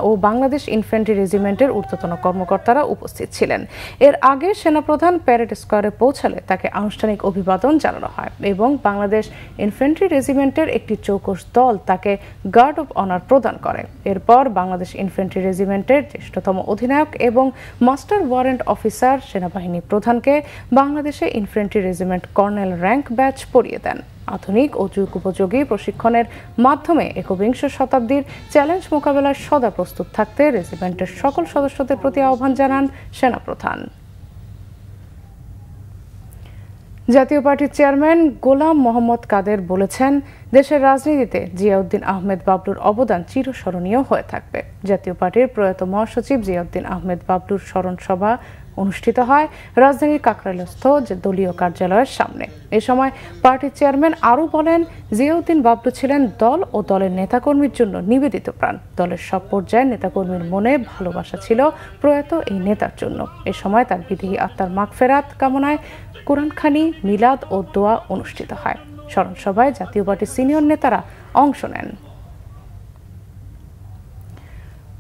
ও বাংলাদেশ ইনফ্যান্ট্রি রেজিমেন্টের ঊর্ধ্বতন কর্মকর্তারা উপস্থিত ছিলেন। এর আগে সেনাপ্রধান প্যারেড স্কোয়ারে পৌঁছালে তাকে আনুষ্ঠানিক অভিবাদন জানানো হয় এবং বাংলাদেশ ইনফ্যান্ট্রি রেজিমেন্টের একটি চৌকস দল তাকে গার্ড অব অনার প্রদান করে। এরপর বাংলাদেশ ইনফ্যান্ট্রি রেজিমেন্টের জ্যেষ্ঠতম অধিনায়ক এবং মাস্টার ওয়ারেন্ট অফিসার সেনাবাহিনী প্রধানকে বাংলাদেশে infantry regiment colonel rank badge পরিয়ে দেন। আধুনিক ও যুগ উপযোগী প্রশিক্ষণের মাধ্যমে একবিংশ শতাব্দীর চ্যালেঞ্জ মোকাবেলায় সদা প্রস্তুত থাকতে রেজিমেন্টের সকল সদস্যদের প্রতি আহ্বান জানান সেনাপ্রধান। জাতীয় পার্টির চেয়ারম্যান গোলাম মোহাম্মদ কাদের বলেছেন, দেশের রাজনীতিতে জিয়াউদ্দিন আহমেদ বাবলুর অবদান চিরস্মরণীয় হয়ে থাকবে। জাতীয় পার্টির প্রয়াত মহাসচিব জিয়াউদ্দিন আহমেদ বাবলুর স্মরণ সভা অনুষ্ঠিত হয় রাজধানীর কাকরাইলস্থ দলীয় কার্যালয়ের সামনে। এ সময় পার্টির চেয়ারম্যান আরও বলেন, জিয়াউদ্দিন বাবলু ছিলেন দল ও দলের নেতাকর্মীর জন্য নিবেদিত প্রাণ। দলের সব পর্যায়ে নেতাকর্মীর মনে ভালোবাসা ছিল প্রয়াত এই নেতার জন্য। এ সময় তার বিদেহী আত্মার মাগফেরাত কামনায় কোরআনখানি, মিলাদ ও দোয়া অনুষ্ঠিত হয়। স্মরণ সভায় জাতীয় পার্টির সিনিয়র নেতারা অংশ নেন।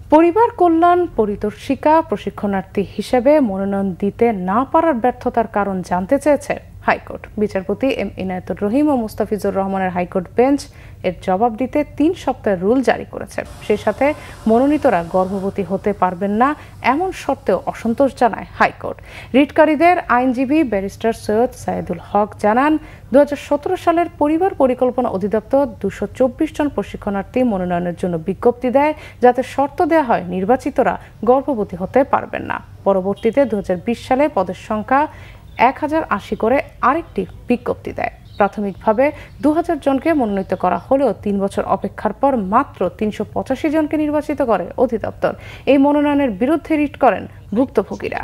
পরিবার কল্যাণ পরিদর্শিকা প্রশিক্ষণার্থী হিসেবে মনোনয়ন দিতে না পারার ব্যর্থতার কারণ জানতে চেয়েছে। হাইকোর্ট। বিচারপতি এম ইনায়তুর রহিম ও মুস্তাফিজুর রহমানের হাইকোর্ট বেঞ্চ এর জবাব দিতে তিন সপ্তাহের রুল জারি করেছে। সেই সাথে মনোনীতরা গর্ভবতী হতে পারবেন না, এমন শর্তেও অসন্তোষ জানায় হাইকোর্ট। রিটকারীদের আইনজীবী ব্যারিস্টার সৈয়দ সাইদুল হক জানান দু হাজার সতেরো সালের পরিবার পরিকল্পনা অধিদপ্তর দুশো চব্বিশ জন প্রশিক্ষণার্থী মনোনয়নের জন্য বিজ্ঞপ্তি দেয়, যাতে শর্ত দেয়া হয় নির্বাচিতরা গর্ভবতী হতে পারবেন না। পরবর্তীতে দু হাজার বিশ সালে পদের সংখ্যা এক হাজার আশি করে আরেকটি বিজ্ঞপ্তি দেয়। প্রাথমিকভাবে দু হাজার জনকে মনোনীত করা হলেও তিন বছর অপেক্ষার পর মাত্র তিনশো পঁচাশি জনকে নির্বাচিত করে অধিদপ্তর। এই মনোনয়নের বিরুদ্ধে রিট করেন ভুক্তভোগীরা।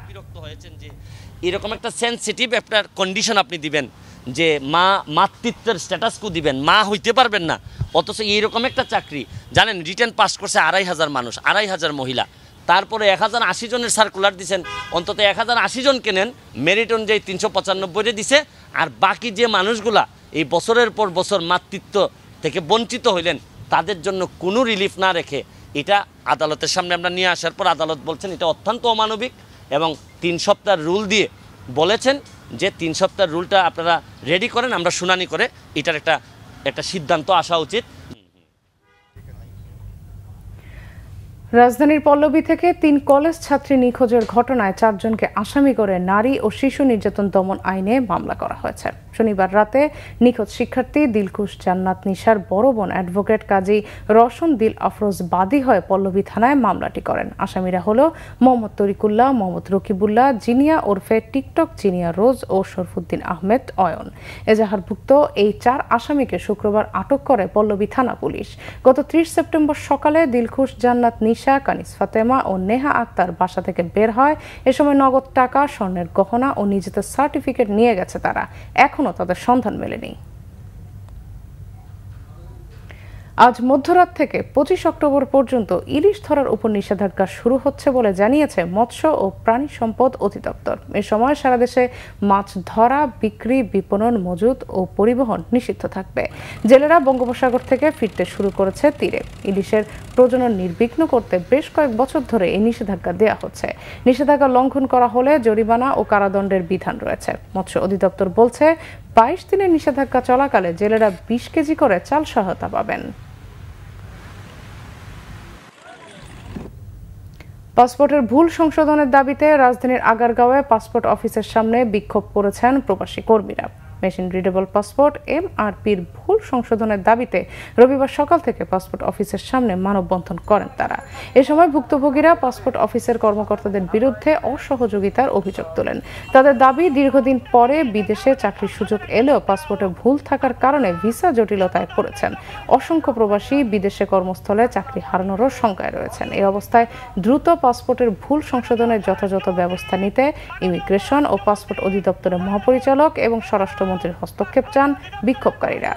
এরকম একটা সেন্সিটিভ একটা কন্ডিশন আপনি দিবেন যে মা, মাতৃত্বের স্ট্যাটাসকু দিবেন, মা হইতে পারবেন না। অথচ এইরকম একটা চাকরি, জানেন রিটার্ন পাস করছে আড়াই হাজার মানুষ, আড়াই হাজার মহিলা। তারপরে এক হাজার আশি জনের সার্কুলার দিছেন, অন্তত এক হাজার আশি জন কেনেন মেরিট অনুযায়ী তিনশো পঁচানব্বইরে দিছে, আর বাকি যে মানুষগুলা এই বছরের পর বছর মাতৃত্ব থেকে বঞ্চিত হইলেন, তাদের জন্য কোনো রিলিফ না রেখে এটা আদালতের সামনে আমরা নিয়ে আসার পর আদালত বলছেন এটা অত্যন্ত অমানবিক এবং তিন সপ্তাহ রুল দিয়ে বলেছেন যে তিন সপ্তাহ রুলটা আপনারা রেডি করেন, আমরা শুনানি করে এটার একটা একটা সিদ্ধান্ত আসা উচিত। রাজধানীর পল্লবী থেকে তিন কলেজ ছাত্রী নিখোঁজের ঘটনায় চারজনকে আসামি করে নারী ও শিশু নির্যাতন দমন আইনে মামলা করা হয়েছে। শনিবার রাতে নিখোঁজ শিক্ষার্থী দিলকুশ জান্নাত নিশার বড় বোন অ্যাডভোকেট কাজী রশন দিল আফরোজ বাদী হয়ে পল্লবী থানায় মামলাটি করেন। আসামিরা হল মোহাম্মদ তরিকুল্লাহ, মোহাম্মদ রকিবুল্লাহ, জিনিয়া ওরফে টিকটক জিনিয়া রোজ ও শরফুদ্দিন আহমেদ অয়ন। এজাহারভুক্ত এই চার আসামিকে শুক্রবার আটক করে পল্লবী থানা পুলিশ। গত ত্রিশ সেপ্টেম্বর সকালে দিলখুশ জান্নাত নিশা কানিস ফাতেমা ও নেহা আক্তার বাসা থেকে বের হয়। এ সময় নগদ টাকা, স্বর্ণের গহনা ও নিজেদের সার্টিফিকেট নিয়ে গেছে তারা। এখনও তাদের সন্ধান মেলেনি। আজ মধ্যরাত থেকে পঁচিশ অক্টোবর পর্যন্ত ইলিশ ধরার উপর নিষেধাজ্ঞা শুরু হচ্ছে বলে জানিয়েছে মৎস্য ও প্রাণী সম্পদ অধিদপ্তর। এ সময় সারা দেশে মাছ ধরা, বিক্রি, বিপণন, মজুত ও পরিবহন নিষিদ্ধ থাকবে। জেলেরা বঙ্গোপসাগর থেকে ফিরতে শুরু করেছে তীরে। ইলিশের প্রজনন নির্বিঘ্ন করতে বেশ কয়েক বছর ধরে এই নিষেধাজ্ঞা দেওয়া হচ্ছে। নিষেধাজ্ঞা লঙ্ঘন করা হলে জরিমানা ও কারাদণ্ডের বিধান রয়েছে। মৎস্য অধিদপ্তর বলছে, বাইশ দিনের নিষেধাজ্ঞা চলাকালে জেলেরা বিশ কেজি করে চাল সহায়তা পাবেন। পাসপোর্টের ভুল সংশোধনের দাবিতে রাজধানীর আগারগাঁওয়ে পাসপোর্ট অফিসের সামনে বিক্ষোভ করেছেন প্রবাসী কর্মীরা। মেশিন রিডেবল পাসপোর্ট এমআরপির ভুল সংশোধনের দাবিতে রবিবার সকাল থেকে পাসপোর্ট অফিসের সামনে মানববন্ধন করেন তারা। এ সময় ভুক্তভোগীরা পাসপোর্ট অফিসের কর্মকর্তাদের বিরুদ্ধে অসহযোগিতার অভিযোগ তোলেন। তাদের দাবি, দীর্ঘদিন পরে বিদেশে চাকরির সুযোগ এলেও পাসপোর্টে ভুল থাকার কারণে ভিসা জটিলতায় পড়েছেন। অসংখ্য প্রবাসী বিদেশে কর্মস্থলে চাকরি হারানোরও শঙ্কায় রয়েছেন। এই অবস্থায় দ্রুত পাসপোর্টের ভুল সংশোধনের যথাযথ ব্যবস্থা নিতে ইমিগ্রেশন ও পাসপোর্ট অধিদপ্তরের মহাপরিচালক এবং স্বরাষ্ট্রমন্ত্রীর হস্তক্ষেপ চান বিক্ষোভকারীরা।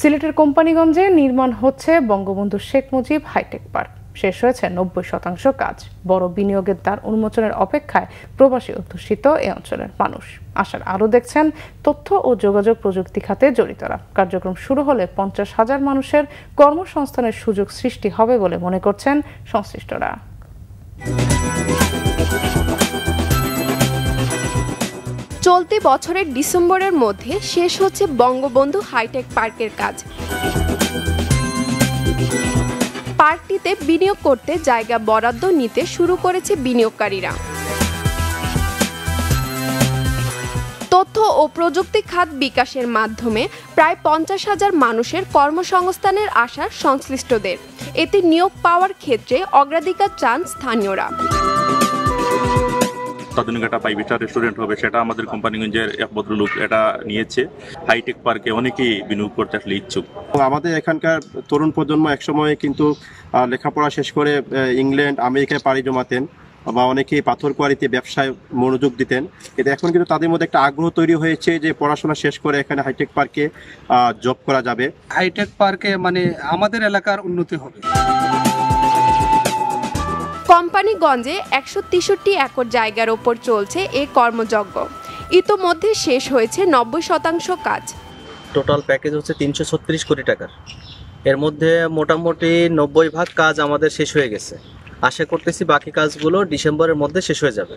সিলেটের কোম্পানিগঞ্জে নির্মাণ হচ্ছে Bangabandhu Sheikh Mujib hi tech park. শেষ হয়েছে নব্বই শতাংশ কাজ। বড় বিনিয়োগের দ্বার উন্মোচনের অপেক্ষায় প্রবাসী অধ্যুষিত এ অঞ্চলের মানুষ। আশার আরও দেখছেন তথ্য ও যোগাযোগ প্রযুক্তি খাতে জড়িতরা। কার্যক্রম শুরু হলে পঞ্চাশ হাজার মানুষের কর্মসংস্থানের সুযোগ সৃষ্টি হবে বলে মনে করছেন সংশ্লিষ্টরা। চলতি বছরের ডিসেম্বরের মধ্যে শেষ হচ্ছে বঙ্গবন্ধু হাইটেক পার্কের কাজ। পার্কটিতে বিনিয়োগ করতে জায়গা বরাদ্দ নিতে শুরু করেছে বিনিয়োগকারীরা। তথ্য ও প্রযুক্তি খাত বিকাশের মাধ্যমে প্রায় পঞ্চাশ হাজার মানুষের কর্মসংস্থানের আশা সংশ্লিষ্টদের। এতে নিয়োগ পাওয়ার ক্ষেত্রে অগ্রাধিকার চান স্থানীয়রা। অত্যাধুনিক একটা ফাইভ স্টার রেস্টুরেন্ট হবে সেটা আমাদের কোম্পানিগঞ্জের এক ভদ্রলোক এটা নিয়েছে। হাইটেক পার্কে অনেকেই বিনিয়োগ করতে আসলে ইচ্ছুক। আমাদের এখানকার তরুণ প্রজন্ম একসময় কিন্তু লেখাপড়া শেষ করে ইংল্যান্ড আমেরিকায় পাড়ি জমাতেন বা অনেকেই পাথর কোয়ারিতে ব্যবসায় মনোযোগ দিতেন। কিন্তু এখন কিন্তু তাদের মধ্যে একটা আগ্রহ তৈরি হয়েছে যে পড়াশোনা শেষ করে এখানে হাইটেক পার্কে জব করা যাবে। হাইটেক পার্কে মানে আমাদের এলাকার উন্নতি হবে। কোম্পানিগঞ্জে একশো তেষট্টি একর জায়গার ওপর চলছে এ কর্মযজ্ঞ। ইতোমধ্যে শেষ হয়েছে নব্বই শতাংশ কাজ। টোটাল প্যাকেজ হচ্ছে তিনশো ছত্রিশ কোটি টাকার। এর মধ্যে মোটামুটি নব্বই ভাগ কাজ আমাদের শেষ হয়ে গেছে। আশা করতেছি বাকি কাজগুলো ডিসেম্বরের মধ্যে শেষ হয়ে যাবে।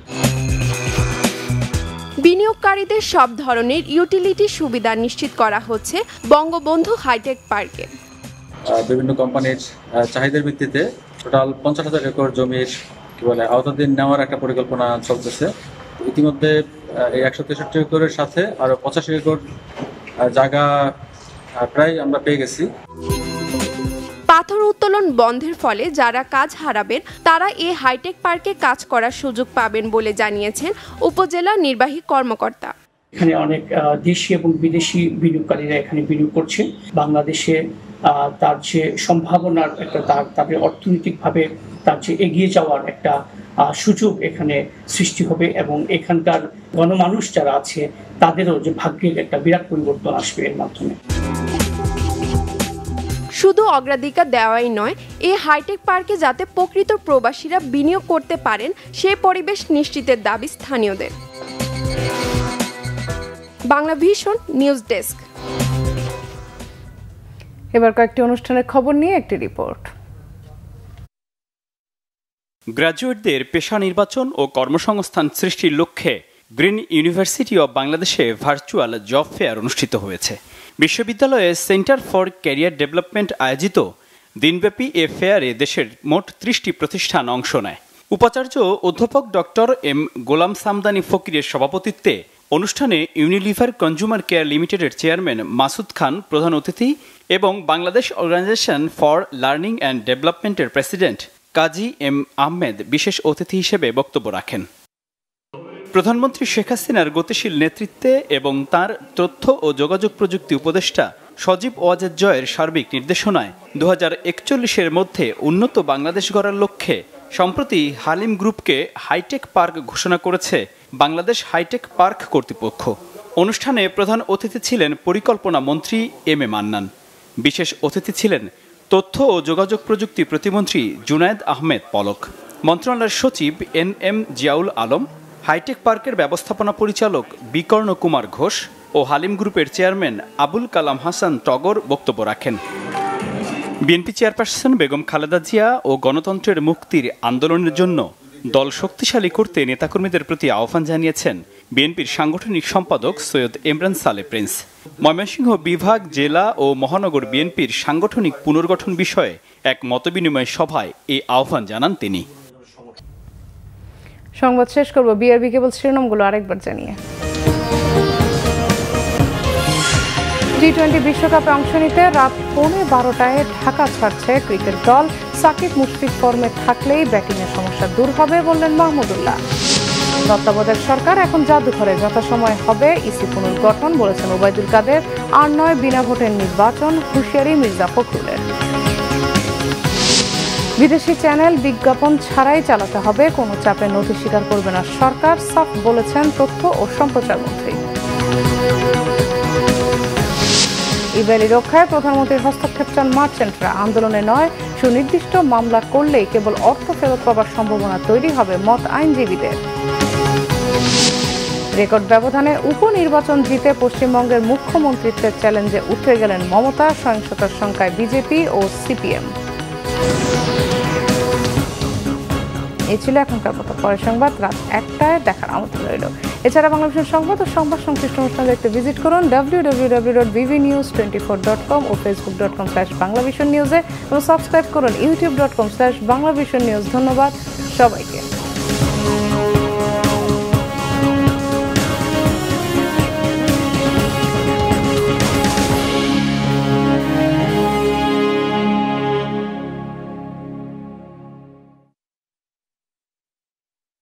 বিনিয়োগকারীদের সব ধরনের ইউটিলিটি সুবিধা নিশ্চিত করা হচ্ছে বঙ্গবন্ধু হাইটেক পার্কে। বিভিন্ন কোম্পানির চাহিদার ভিত্তিতে টোটাল পঞ্চাশ হাজার একর জমির কি বলে আওতাধীন নেওয়ার একটা পরিকল্পনা চলতেছে। ইতিমধ্যে এই একশো তেষট্টি একরের সাথে আরও পঁচাশি একর জায়গা প্রায় আমরা পেয়ে গেছি। পাথর উত্তোলন বন্ধের ফলে যারা কাজ হারাবেন তারা এই হাইটেক পার্কে কাজ করার সুযোগ পাবেন বলে জানিয়েছেন উপজেলা নির্বাহী কর্মকর্তা। এখানে অনেক দেশি এবং বিদেশি বিনিয়োগকারীরা এখানে বিনিয়োগ করছে। বাংলাদেশে তার যে সম্ভাবনার একটা তার তাদের অর্থনৈতিকভাবে তার যে এগিয়ে যাওয়ার একটা সুযোগ এখানে সৃষ্টি হবে এবং এখানকার গণমানুষ যারা আছে, তাদেরও যে ভাগ্যের একটা বিরাট পরিবর্তন আসবে এর মাধ্যমে। শুধু অগ্রাধিকার দেওয়াই নয়, এই হাইটেক পার্কে যাতে প্রকৃত প্রবাসীরা বিনিয়োগ করতে পারেন, সে পরিবেশ নিশ্চিতের দাবি স্থানীয়দের। বাংলা ভীষণ নিউজ ডেস্ক। এবার কয়েকটি অনুষ্ঠানের খবর নিয়ে একটি রিপোর্ট। গ্র্যাজুয়েটদের পেশা নির্বাচন ও কর্মসংস্থান সৃষ্টির লক্ষ্যে গ্রিন ইউনিভার্সিটি অব বাংলাদেশে ভার্চুয়াল জব ফেয়ার অনুষ্ঠিত হয়েছে। বিশ্ববিদ্যালয়ে সেন্টার ফর ক্যারিয়ার ডেভেলপমেন্ট আয়োজিত দিনব্যাপী এ ফেয়ারে দেশের মোট ত্রিশটি প্রতিষ্ঠান অংশ নেয়। উপাচার্য অধ্যাপক ডক্টর এম গোলাম সামদানি ফকিরের সভাপতিত্বে অনুষ্ঠানে ইউনিলিভার কনজুমার কেয়ার লিমিটেডের চেয়ারম্যান মাসুদ খান প্রধান অতিথি এবং Bangladesh organisation for learning and ডেভেলপমেন্টের প্রেসিডেন্ট কাজী এম আহমেদ বিশেষ অতিথি হিসেবে বক্তব্য রাখেন। প্রধানমন্ত্রী শেখ হাসিনার গতিশীল নেতৃত্বে এবং তার তথ্য ও যোগাযোগ প্রযুক্তি উপদেষ্টা সজীব ওয়াজেদ জয়ের সার্বিক নির্দেশনায় দু একচল্লিশের মধ্যে উন্নত বাংলাদেশ গড়ার লক্ষ্যে সম্প্রতি হালিম গ্রুপকে হাইটেক পার্ক ঘোষণা করেছে বাংলাদেশ হাইটেক পার্ক কর্তৃপক্ষ। অনুষ্ঠানে প্রধান অতিথি ছিলেন পরিকল্পনা মন্ত্রী এম এ মান্নান। বিশেষ অতিথি ছিলেন তথ্য ও যোগাযোগ প্রযুক্তি প্রতিমন্ত্রী জুনায়েদ আহমেদ পলক, মন্ত্রণালয়ের সচিব N M Ziaul Alam, hi tech পার্কের ব্যবস্থাপনা পরিচালক বিকর্ণ কুমার ঘোষ ও হালিম গ্রুপের চেয়ারম্যান আবুল কালাম হাসান টগর বক্তব্য রাখেন। বিএনপি চেয়ারপারসন বেগম খালেদা জিয়া ও গণতন্ত্রের মুক্তির আন্দোলনের জন্য দল শক্তিশালী করতে নেতাকর্মীদের প্রতি আহ্বান জানিয়েছেন বিএনপির সাংগঠনিক সম্পাদক সৈয়দ ইমরান সালে প্রিন্স। ময়মনসিংহ বিভাগ, জেলা ও মহানগর বিএনপির সাংগঠনিক পুনর্গঠন বিষয়ে এক মতবিনিময় সভায় এই আহ্বান জানান তিনি। সংবাদ শেষ করব, বিআরবি কেবল শিরোনামগুলো আরেকবার জানিয়ে। টি টোয়েন্টি বিশ্বকাপে অংশ নিতে রাত পৌনে বারোটায় ঢাকা ছাড়ছে ক্রিকেট দল। সাকিব মুশফিক ফর্মে থাকলেই ব্যাটিংয়ের সমস্যা দূর হবে বললেন মাহমুদুল্লাহ। তত্ত্বাবধায়ক সরকার এখন জাদুঘরে যথাসময় হবে ইসি পুনর্গঠন বলেছেন ওবায়দুল কাদের। আর নয়, বিনা ভোটের নির্বাচন, হুঁশিয়ারি মির্জা ফখরুলের। বিদেশি চ্যানেল বিজ্ঞাপন ছাড়াই চালাতে হবে, কোনো চাপে নথি স্বীকার করবে না সরকার, সাফ বলেছেন তথ্য ও সম্প্রচার মন্ত্রী। ইসরায়েলি রক্ষায় প্রধানমন্ত্রীর হস্তক্ষেপ চান মার্চেন্টরা। আন্দোলনে নয়, সুনির্দিষ্ট মামলা করলেই কেবল অর্থ ফেরত পাবার সম্ভাবনা তৈরি হবে মত আইনজীবীদের। রেকর্ড ব্যবধানে উপনির্বাচন জিতে পশ্চিমবঙ্গের মুখ্যমন্ত্রিত্বের চ্যালেঞ্জে উঠে গেলেন মমতা, সহিংসতার সংখ্যায় বিজেপি ও সিপিএম। এই ছিল এখনকার মতো পরের সংবাদ, রাত একটায় দেখার আমন্ত্রণ রইল। এছাড়া বাংলাদেশের সংবাদ ও সংবাদ সংশ্লিষ্ট অনুষ্ঠান দেখতে ভিজিট করুন W W W dot BV news twenty four dot com ও Facebook dot com slash Bangla Vision নিউজে এবং সাবস্ক্রাইব করুন YouTube dot com slash Bangla Vision news ধন্যবাদ সবাইকে।